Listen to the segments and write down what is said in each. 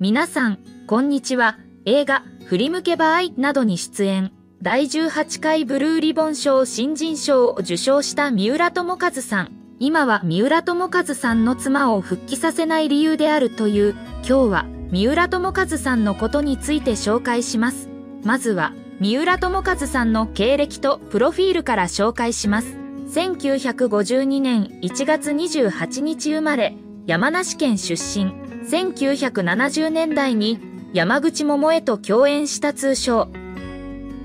皆さん、こんにちは。映画、振り向けば愛などに出演。第18回ブルーリボン賞新人賞を受賞した三浦智和さん。今は三浦智和さんの妻を復帰させない理由であるという、今日は三浦智和さんのことについて紹介します。まずは、三浦智和さんの経歴とプロフィールから紹介します。1952年1月28日生まれ、山梨県出身。1970年代に山口百恵と共演した通称。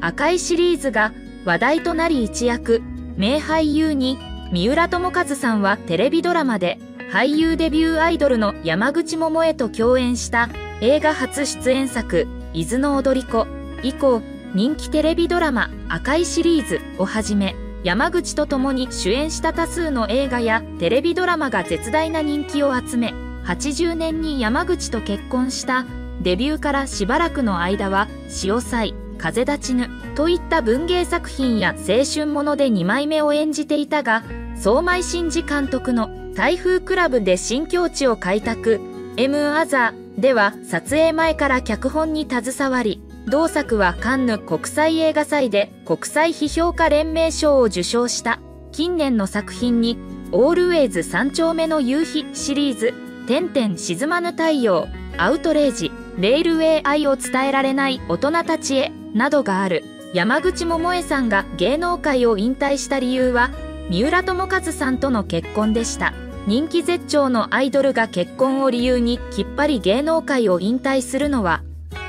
赤いシリーズが話題となり一躍、名俳優に三浦友和さんはテレビドラマで俳優デビューアイドルの山口百恵と共演した映画初出演作、伊豆の踊り子以降、人気テレビドラマ赤いシリーズをはじめ、山口と共に主演した多数の映画やテレビドラマが絶大な人気を集め、80年に山口と結婚したデビューからしばらくの間は、潮祭、風立ちぬといった文芸作品や青春もので2枚目を演じていたが、相米真司監督の台風クラブで新境地を開拓、M アザーでは撮影前から脚本に携わり、同作はカンヌ国際映画祭で国際批評家連盟賞を受賞した。近年の作品にオールウェイズ三丁目の夕日シリーズ、点々沈まぬ太陽、アウトレイジ、レールウェイ愛を伝えられない大人たちへなどがある。山口百恵さんが芸能界を引退した理由は三浦友和さんとの結婚でした。人気絶頂のアイドルが結婚を理由にきっぱり芸能界を引退するのは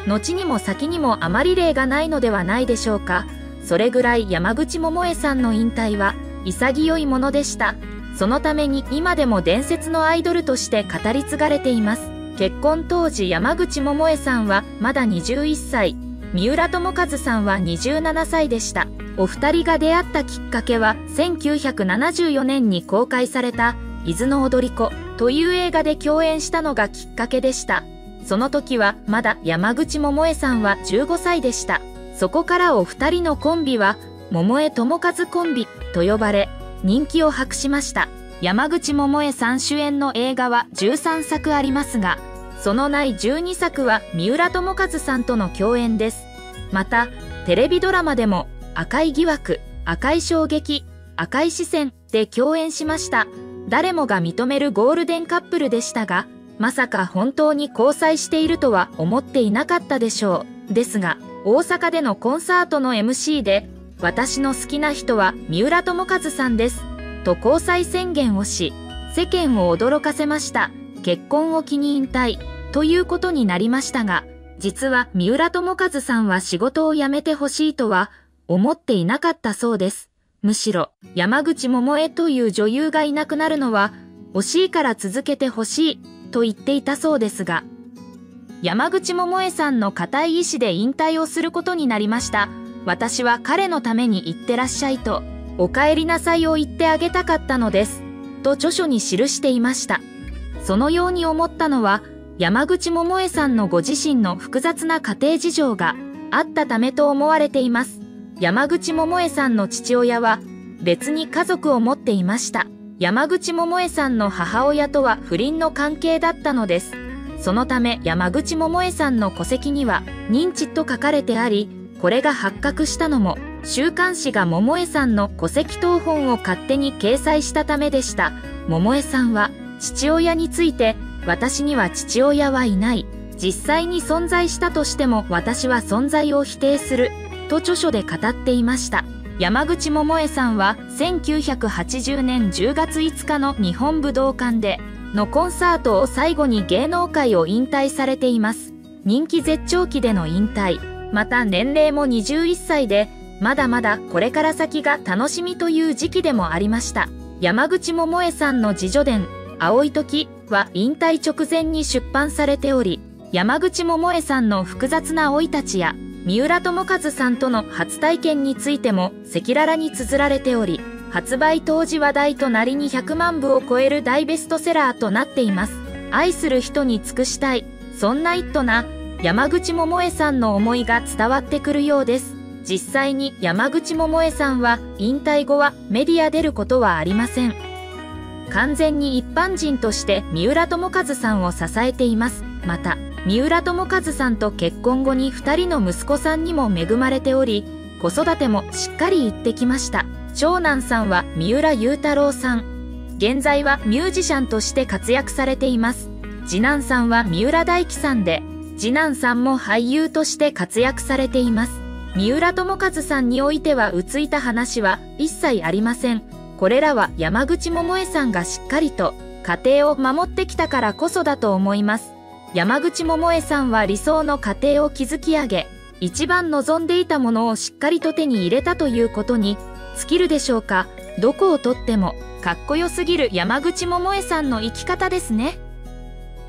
後にも先にもあまり例がないのではないでしょうか。それぐらい山口百恵さんの引退は潔いものでした。そのために今でも伝説のアイドルとして語り継がれています。結婚当時山口百恵さんはまだ21歳。三浦友和さんは27歳でした。お二人が出会ったきっかけは1974年に公開された伊豆の踊り子。という映画で共演したのがきっかけでした。その時はまだ山口百恵さんは15歳でした。そこからお二人のコンビは、桃江友和コンビと呼ばれ、人気を博しました。山口百恵さん主演の映画は13作ありますが、そのない12作は三浦友和さんとの共演です。また、テレビドラマでも、赤い疑惑、赤い衝撃、赤い視線で共演しました。誰もが認めるゴールデンカップルでしたが、まさか本当に交際しているとは思っていなかったでしょう。ですが、大阪でのコンサートの MC で、私の好きな人は三浦友和さんです。と交際宣言をし、世間を驚かせました。結婚を機に引退、ということになりましたが、実は三浦友和さんは仕事を辞めてほしいとは思っていなかったそうです。むしろ、山口百恵という女優がいなくなるのは、惜しいから続けてほしいと言っていたそうですが、山口百恵さんの固い意志で引退をすることになりました。私は彼のために行ってらっしゃいと、お帰りなさいを言ってあげたかったのです。と著書に記していました。そのように思ったのは、山口百恵さんのご自身の複雑な家庭事情があったためと思われています。山口百恵さんの父親は別に家族を持っていました。山口百恵さんの母親とは不倫の関係だったのです。そのため山口百恵さんの戸籍には認知と書かれてあり、これが発覚したのも週刊誌が桃江さんの戸籍謄本を勝手に掲載したためでした。桃江さんは父親について私には父親はいない。実際に存在したとしても私は存在を否定する。と著書で語っていました。山口百恵さんは1980年10月5日の日本武道館でのコンサートを最後に芸能界を引退されています。人気絶頂期での引退、また年齢も21歳で、まだまだこれから先が楽しみという時期でもありました。山口百恵さんの自叙伝、青い時は引退直前に出版されており、山口百恵さんの複雑な生い立ちや三浦友和さんとの初体験についても赤裸々に綴られており、発売当時話題となりに100万部を超える大ベストセラーとなっています。愛する人に尽くしたい、そんな一途な山口百恵さんの思いが伝わってくるようです。実際に山口百恵さんは引退後はメディア出ることはありません。完全に一般人として三浦友和さんを支えています。また、三浦友和さんと結婚後に2人の息子さんにも恵まれており、子育てもしっかり行ってきました。長男さんは三浦雄太郎さん。現在はミュージシャンとして活躍されています。次男さんは三浦大樹さんで、次男さんも俳優として活躍されています。三浦友和さんにおいてはうついた話は一切ありません。これらは山口百恵さんがしっかりと家庭を守ってきたからこそだと思います。山口百恵さんは理想の家庭を築き上げ、一番望んでいたものをしっかりと手に入れたということに尽きるでしょうか。どこをとってもかっこよすぎる山口百恵さんの生き方ですね。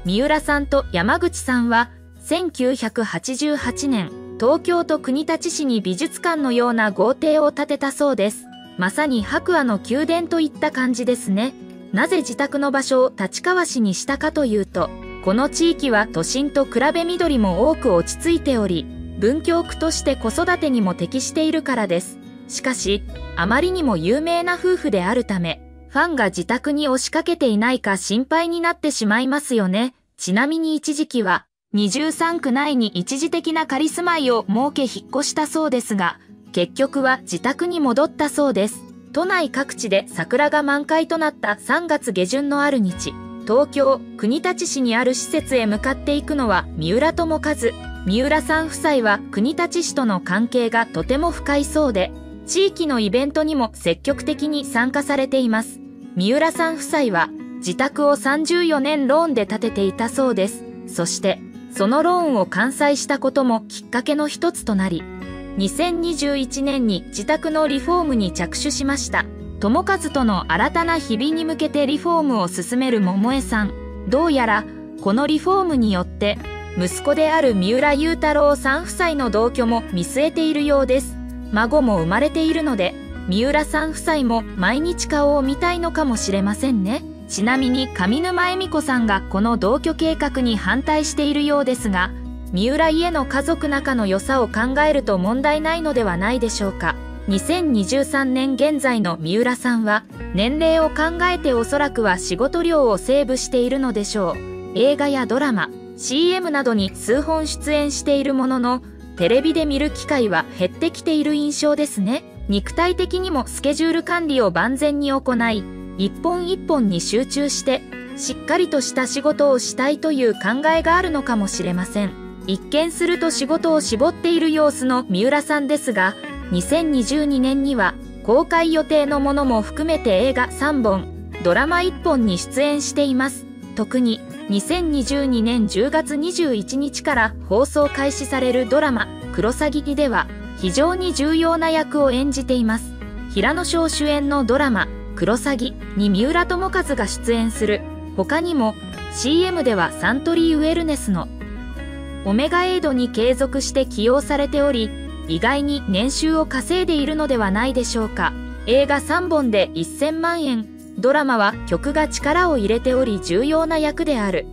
三浦さんと山口さんは1988年東京都国立市に美術館のような豪邸を建てたそうです。まさに白亜の宮殿といった感じですね。なぜ自宅の場所を立川市にしたかというと、この地域は都心と比べ緑も多く落ち着いており、文京区として子育てにも適しているからです。しかし、あまりにも有名な夫婦であるため、ファンが自宅に押しかけていないか心配になってしまいますよね。ちなみに一時期は、23区内に一時的な仮住まいを設け引っ越したそうですが、結局は自宅に戻ったそうです。都内各地で桜が満開となった3月下旬のある日、東京国立市にある施設へ向かっていくのは三浦友和。三浦さん夫妻は国立市との関係がとても深いそうで地域のイベントにも積極的に参加されています。三浦さん夫妻は自宅を34年ローンで建てていたそうです。そしてそのローンを完済したこともきっかけの一つとなり2021年に自宅のリフォームに着手しました友和との新たな日々に向けてリフォームを進める桃江さん。どうやら、このリフォームによって、息子である三浦雄太郎さん夫妻の同居も見据えているようです。孫も生まれているので、三浦さん夫妻も毎日顔を見たいのかもしれませんね。ちなみに上沼恵美子さんがこの同居計画に反対しているようですが、三浦家の家族仲の良さを考えると問題ないのではないでしょうか。2023年現在の三浦さんは年齢を考えておそらくは仕事量をセーブしているのでしょう映画やドラマ CM などに数本出演しているもののテレビで見る機会は減ってきている印象ですね肉体的にもスケジュール管理を万全に行い一本一本に集中してしっかりとした仕事をしたいという考えがあるのかもしれません一見すると仕事を絞っている様子の三浦さんですが2022年には公開予定のものも含めて映画3本、ドラマ1本に出演しています。特に2022年10月21日から放送開始されるドラマクロサギでは非常に重要な役を演じています。平野翔主演のドラマクロサギに三浦友和が出演する他にも CM ではサントリーウェルネスのオメガエイドに継続して起用されており意外に年収を稼いでいるのではないでしょうか。映画3本で1000万円、ドラマは曲が力を入れており重要な役である。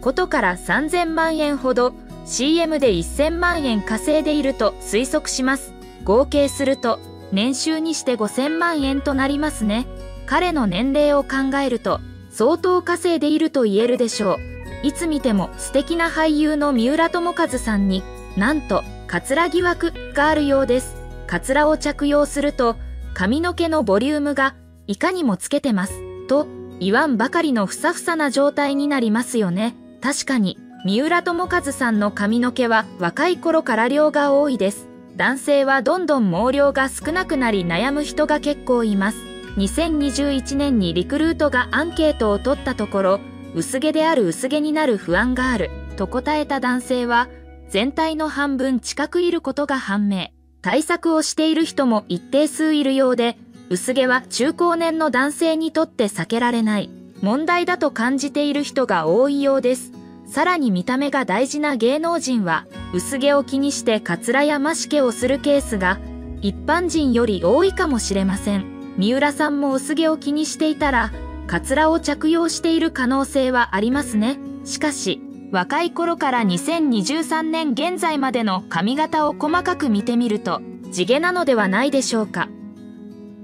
ことから3000万円ほど CM で1000万円稼いでいると推測します。合計すると年収にして5000万円となりますね。彼の年齢を考えると相当稼いでいると言えるでしょう。いつ見ても素敵な俳優の三浦友和さんになんとカツラ疑惑があるようです。カツラを着用すると髪の毛のボリュームがいかにもつけてます。と言わんばかりのふさふさな状態になりますよね。確かに三浦友和さんの髪の毛は若い頃から量が多いです。男性はどんどん毛量が少なくなり悩む人が結構います。2021年にリクルートがアンケートを取ったところ、薄毛である薄毛になる不安があると答えた男性は全体の半分近くいることが判明。対策をしている人も一定数いるようで、薄毛は中高年の男性にとって避けられない問題だと感じている人が多いようです。さらに見た目が大事な芸能人は、薄毛を気にしてカツラやマシケをするケースが、一般人より多いかもしれません。三浦さんも薄毛を気にしていたら、カツラを着用している可能性はありますね。しかし、若い頃から2023年現在までの髪型を細かく見てみると地毛なのではないでしょうか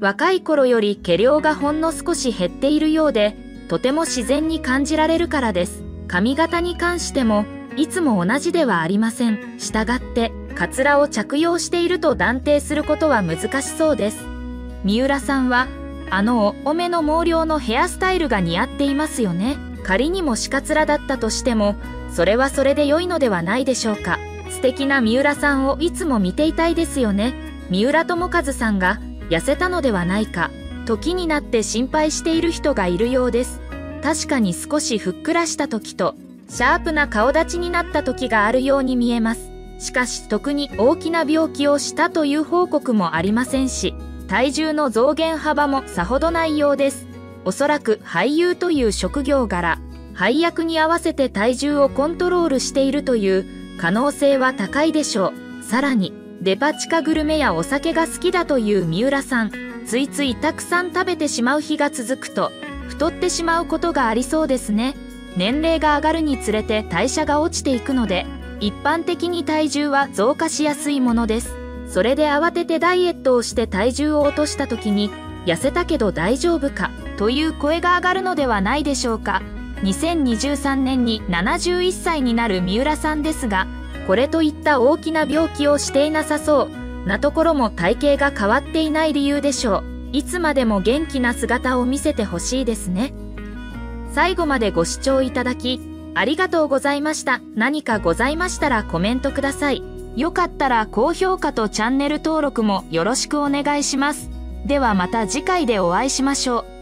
若い頃より毛量がほんの少し減っているようでとても自然に感じられるからです髪型に関してもいつも同じではありません。したがって、カツラを着用していると断定することは難しそうです。三浦さんは、あのおめの毛量のヘアスタイルが似合っていますよね。仮にも死活らだったとしても、それはそれで良いのではないでしょうか。素敵な三浦さんをいつも見ていたいですよね。三浦智和さんが痩せたのではないか。時になって心配している人がいるようです。確かに少しふっくらした時と、シャープな顔立ちになった時があるように見えます。しかし特に大きな病気をしたという報告もありませんし、体重の増減幅もさほどないようです。おそらく俳優という職業柄、配役に合わせて体重をコントロールしているという可能性は高いでしょう。さらに、デパ地下グルメやお酒が好きだという三浦さん、ついついたくさん食べてしまう日が続くと、太ってしまうことがありそうですね。年齢が上がるにつれて代謝が落ちていくので、一般的に体重は増加しやすいものです。それで慌ててダイエットをして体重を落とした時に、痩せたけど大丈夫かという声が上がるのではないでしょうか。2023年に71歳になる三浦さんですが、これといった大きな病気をしていなさそうなところも体型が変わっていない理由でしょう。いつまでも元気な姿を見せてほしいですね。最後までご視聴いただき、ありがとうございました。何かございましたらコメントください。よかったら高評価とチャンネル登録もよろしくお願いします。ではまた次回でお会いしましょう。